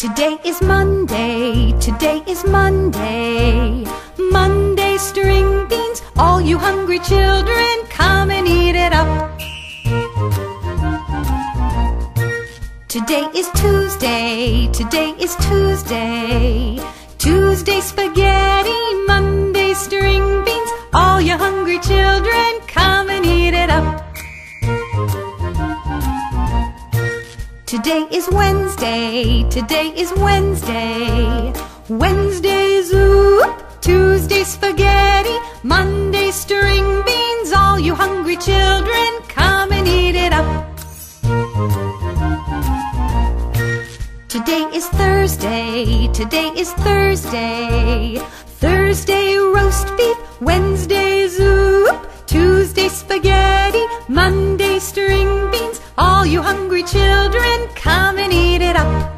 Today is Monday, today is Monday. Monday string beans, all you hungry children, come and eat it up. Today is Tuesday, today is Tuesday. Tuesday spaghetti, Today is Wednesday, today is Wednesday. Wednesday soup, Tuesday spaghetti, Monday string beans, all you hungry children, come and eat it up. Today is Thursday, today is Thursday. Thursday roast beef, Wednesday soup, Tuesday spaghetti, Monday string you hungry children, come and eat it up.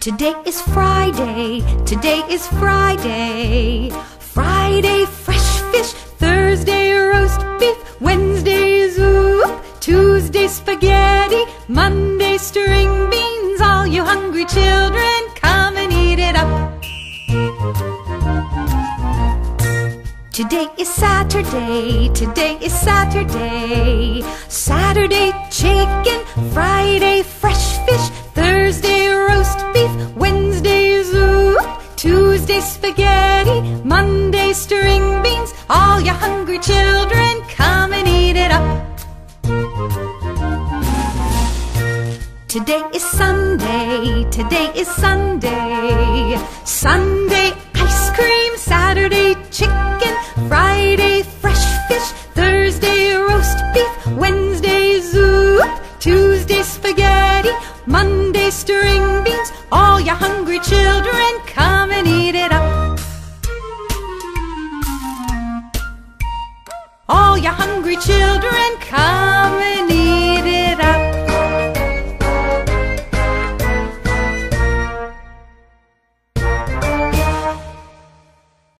Today is Friday, today is Friday. Friday, fresh fish, Thursday, roast beef, Wednesday, soup, Tuesday, spaghetti, Monday, string beans, all you hungry children, Today is Saturday, today is Saturday. Saturday, chicken, Friday, fresh fish, Thursday, roast beef, Wednesday, soup, Tuesday, spaghetti, Monday, string beans, all you hungry children, come and eat it up. Today is Sunday, today is Sunday. Sunday, Tuesday, spaghetti, Monday, string beans, all you hungry children, come and eat it up. All you hungry children, come